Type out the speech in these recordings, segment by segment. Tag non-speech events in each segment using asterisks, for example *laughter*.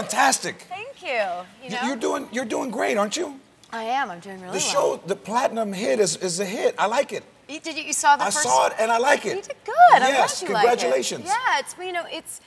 fantastic. Thank you. You know, You're doing you're doing great, aren't you? I am. I'm doing really well. The well. show, the platinum hit is, is a hit. I like it. You, did you, you saw the I first? saw it and I like it. You did good. I'm Yes, glad you like it. congratulations. Yeah, it's you know it's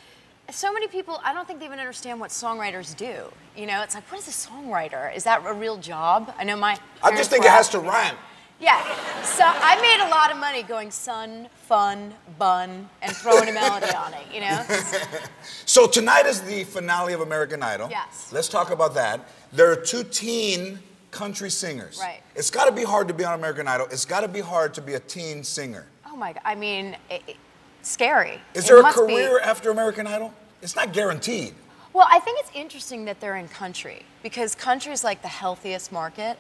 so many people. I don't think they even understand what songwriters do. You know, it's like what is a songwriter? Is that a real job? I know my. I just think it has to rhyme. Yeah. So I made a lot of money going sun, fun, bun, and throwing a melody on it. You know. *laughs* So tonight is the finale of American Idol. Yes. Let's talk about that. There are two teen country singers. Right. It's got to be hard to be on American Idol. It's got to be hard to be a teen singer. Oh my god. I mean, it, it- scary. Is It there a must be- career after American Idol? It's not guaranteed. Well, I think it's interesting that they're in country because country is like the healthiest market.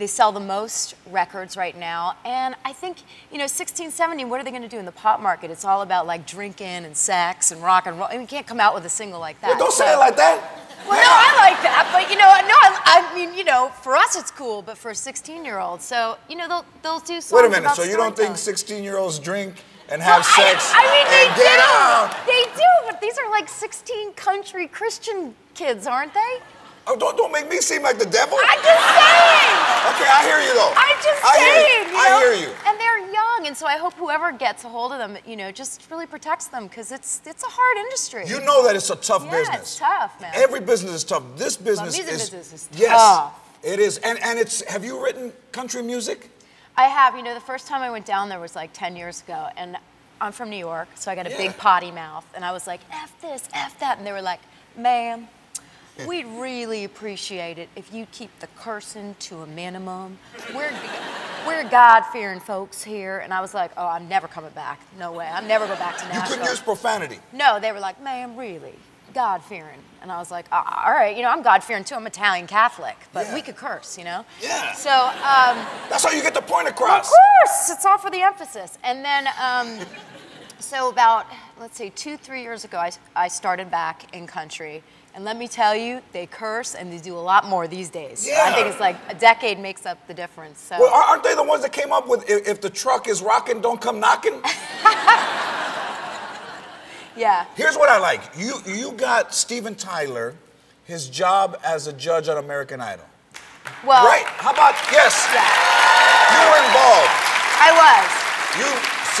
They sell the most records right now. And I think, you know, 16, 17, what are they going to do in the pop market? It's all about like drinking and sex and rock and roll. I mean, you can't come out with a single like that. Well, don't say it like that. Well, no, I like that, but you know, no, I, I mean, you know, for us it's cool, but for a 16 year old, so you know, they'll they'll do songs Wait a minute. So you don't think 16 year olds drink and Well, have sex I, I mean, they do. out? They do, but these are like 16 country Christian kids, aren't they? Oh, don't, don't make me seem like the devil. I'm just saying. Okay, I hear you though. I'm just I hear saying. you. you I hear you. And they're young, and so I hope whoever gets a hold of them, you know, just really protects them because it's it's a hard industry. You know that it's a tough Yeah, business. it's tough, man. Every business is tough. This business is business is tough. yes, it is. And and it's. Have you written country music? I have. You know, the first time I went down there was like 10 years ago, and I'm from New York, so I got a Yeah. big potty mouth, and I was like, F this, F that, and they were like, ma'am, we'd really appreciate it if you'd keep the cursing to a minimum. We're, we're God-fearing folks here, and I was like, oh, I'm never coming back. No way. I'm never going back to Nashville. You couldn't use profanity. No, they were like, ma'am, really? God fearing. And I was like, "Ah, all right, you know, I'm God fearing too. I'm Italian Catholic, but Yeah. we could curse, you know? Yeah. So, um, That's how you get the point across. of course, it's all for the emphasis. And then, um, so about, let's say, two, three years ago, I, I started back in country. And let me tell you, they curse and they do a lot more these days. Yeah. I think it's like a decade makes up the difference. So. Well, aren't they the ones that came up with if, if the truck is rocking, don't come knocking? *laughs* yeah. Here's what I like. You you got Steven Tyler, his job as a judge on American Idol. Well, Right? How about yes? Yeah, You were involved. I was. You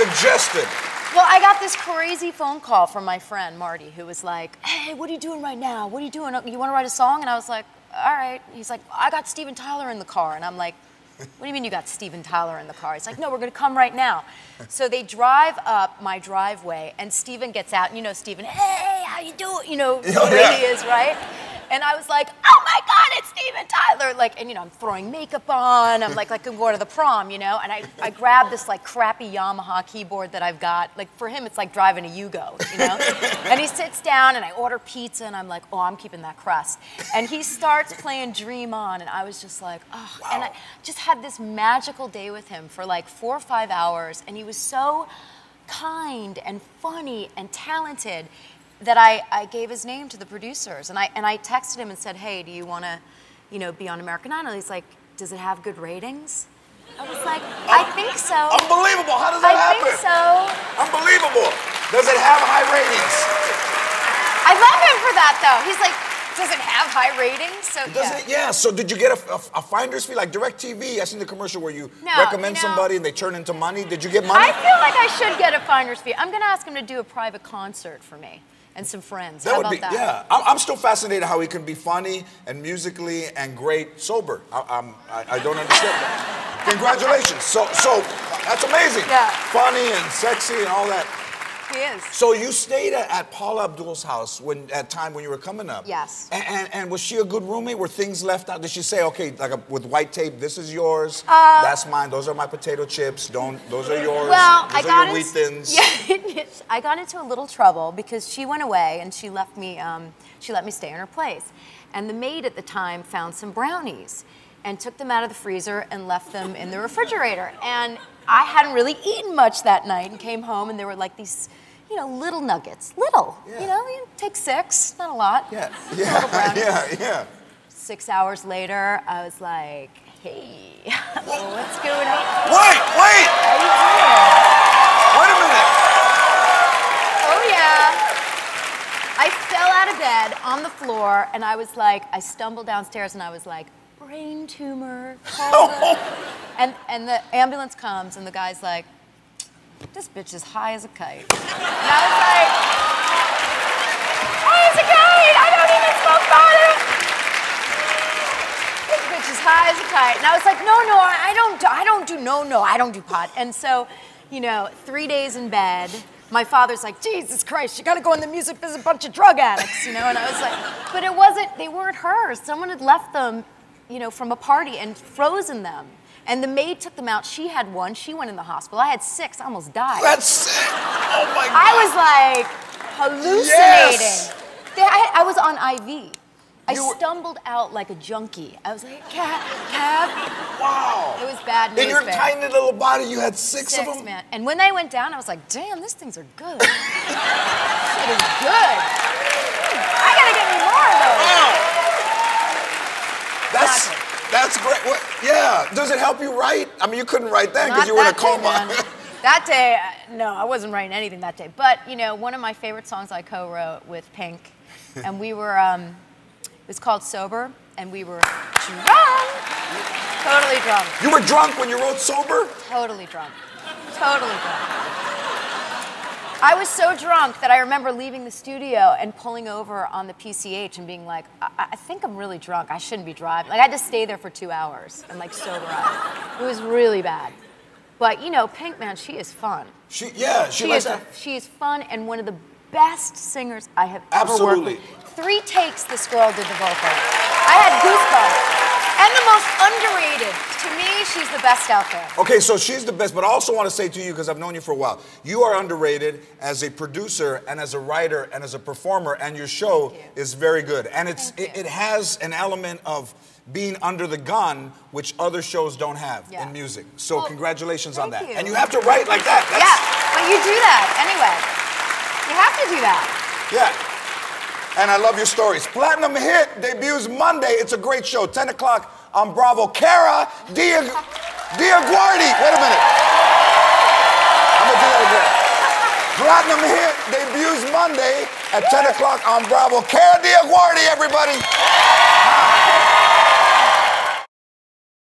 suggested. Well, I got this crazy phone call from my friend Marty, who was like, "Hey, what are you doing right now? What are you doing? You want to write a song?" And I was like, "All right." He's like, "I got Steven Tyler in the car," and I'm like, "What do you mean you got Steven Tyler in the car?" He's like, "No, we're gonna come right now." So they drive up my driveway, and Steven gets out. And you know Steven, "Hey, how you doing?" You know Oh, yeah. he is, right? And I was like, "Oh my God, it's Steven Tyler!" Like, and you know, I'm throwing makeup on. I'm like, like I'm going to the prom, you know. And I, I grab this like crappy Yamaha keyboard that I've got. Like for him, it's like driving a Yugo, you know. and he sits down, and I order pizza, and I'm like, "Oh, I'm keeping that crust." And he starts playing Dream On, and I was just like, "Oh!" And I just had this magical day with him for like four or five hours, and he was so kind and funny and talented that I, I gave his name to the producers and I and I texted him and said, Hey, do you wanna, you know, be on American Idol? He's like, Does it have good ratings? I was like, I think so. Unbelievable. How does that I happen? I think so. Unbelievable. Does it have high ratings? I love him for that though. He's like, does it have high ratings? So Does yeah. it? Yeah. So did you get a, a, a finder's fee like DirecTV? I seen the commercial where you No, recommend you know- somebody and they turn into money. Did you get money? I feel like I should get a finder's fee. I'm gonna ask him to do a private concert for me and some friends. that How would be that? yeah. I'm, I'm still fascinated how he can be funny and musically and great sober. I, I, I don't understand that. *laughs* Congratulations. So so that's amazing. Yeah. Funny and sexy and all that. He is. So you stayed at, at Paula Abdul's house when at time when you were coming up. Yes. And, and, and was she a good roommate? Were things left out? Did she say, okay, like a, with white tape, this is yours, that's mine. Those are my potato chips. Don't. Those are yours. Uh, Well, those I are got your wheat into, thins. *laughs* yeah, I got into a little trouble because she went away and she left me. Um, she let me stay in her place, and the maid at the time found some brownies, and took them out of the freezer and left them in the refrigerator. And I hadn't really eaten much that night, and came home and there were like these, you know, little nuggets, little. Yeah. You know, you take six, not a lot. Yeah. Yeah. *laughs* Yeah. Yeah. Six hours later, I was like, "Hey, *laughs* what's going on? Wait. Wait. How you doing?" Wait a minute. Oh yeah. I fell out of bed on the floor, and I was like, I stumbled downstairs, and I was like, brain tumor. *laughs* coma." and and the ambulance comes, and the guy's like, this bitch is high as a kite. And I was like, high as a kite. I don't even smoke pot. This bitch is high as a kite. And I was like, no, no, I, don't, do, I don't do, no, no, I don't do pot. And so, you know, three days in bed. My father's like, Jesus Christ, you gotta go in the music business, a bunch of drug addicts, you know? And I was like, but it wasn't, they weren't hers. Someone had left them, you know, from a party and frozen them. And the maid took them out. She had one. She went in the hospital. I had six. I almost died. That's it. Oh my God. I was like hallucinating. Yes. I, I was on IV. I You were- stumbled out like a junkie. I was like, cab, cab. wow. It was bad news. In your tiny little body, you had six, Six, of them. man. And when they went down, I was like, damn, these things are good. Shit is good. I gotta get me more of those. Wow. That's Not that's great. What, yeah. Does it help you write? I mean, you couldn't write then because you were in a that day, coma. *laughs* That day, no, I wasn't writing anything that day. But you know, one of my favorite songs I co-wrote with Pink, *laughs* and we were, um, it was called "Sober," and we were drunk, totally drunk, you were drunk when you wrote sober. totally drunk, totally drunk. I was so drunk that I remember leaving the studio and pulling over on the PCH and being like, I, I think I'm really drunk. I shouldn't be driving. Like I had to stay there for two hours and like sober up. It was really bad. But you know, Pink Man, she is fun. She yeah. She, She is, a, she is fun and one of the best singers I have ever worked with. Three takes this girl did the vocal. I had goosebumps. And the most underrated. To me, she's the best out there. Okay, so she's the best, but I also want to say to you, because I've known you for a while, you are underrated as a producer and as a writer and as a performer, and your show you. is very good. And it's it, it has an element of being under the gun, which other shows don't have Yeah. in music. So Well, congratulations on that. you. And you have to write like that. Yeah, but you do that anyway. You have to do that. Yeah. And I love your stories. Platinum Hit debuts Monday. It's a great show. 10 o'clock on Bravo. Kara Dia, Dioguardi. Wait a minute. I'm going to do that again. Platinum Hit debuts Monday at 10 o'clock on Bravo. Kara Dioguardi, everybody.